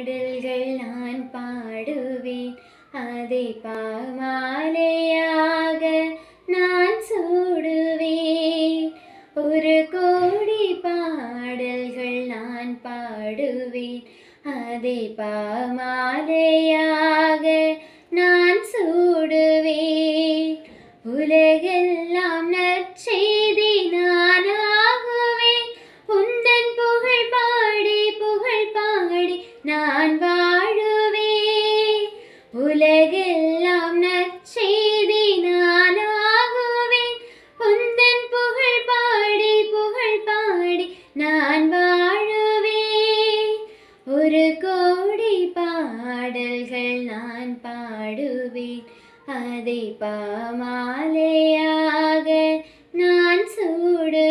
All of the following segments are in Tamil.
பாடல்கள் நான் பாடுவேன். அதை பாமாலையாக நான் சூடுவேன். ஒரு கோடி பாடல்கள் நான் பாடுவேன். அதை பாமாலையாக நான் சூடுவேன். உலகில் நான் வாழுவேன். உலகெல்லாம் நற்செய்தி நானாகுவேன். உந்தன் புகழ் பாடி புகழ் பாடி நான் வாழுவேன். ஒரு கோடி பாடல்கள் நான் பாடுவேன். அதை பாமாலையாக நான் சூடு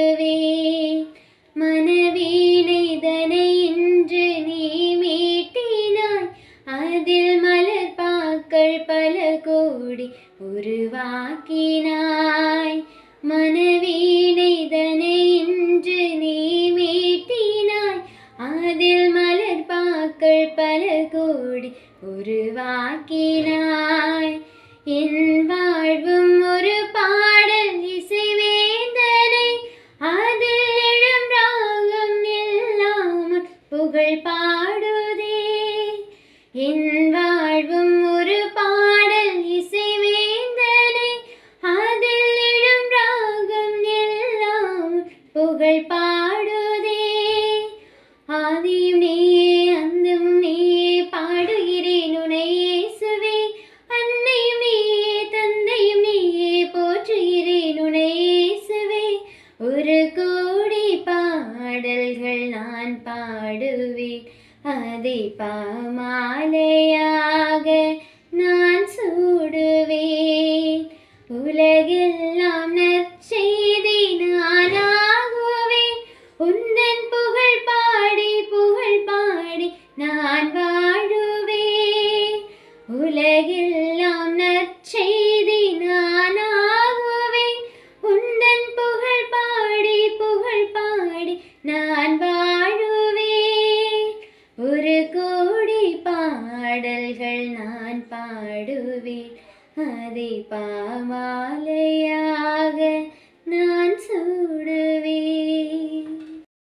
உருவாக்கினாய். மனவீனைதனை இன்று நீ மீட்டினாய். அதில் மலர் பாக்கள் பல கோடி உருவாக்கினாய். என் புகழ் பாடுதே. ஆதியும் நீயே அந்தும் நீயே பாடுகிறேன் உனையேசுவே அன்னையும் நீயே தந்தையும் நீயே போற்றுகிறேன் உனையேசுவே ஒரு கோடி பாடல்கள் நான் பாடுவேன். அதை பாமாலையாக நான் சூடுவேன். உலகில் உந்தன் புகழ் பாடி புகழ் பாடி நான் வாழுவே. உலகெல்லாம் நற்செய்தி நானாகுவேன் உந்தன் புகழ் பாடி புகழ் பாடி நான் வாழுவே. ஒரு கோடி பாடல்கள் நான் பாடுவேன். அதை பாமாலையாக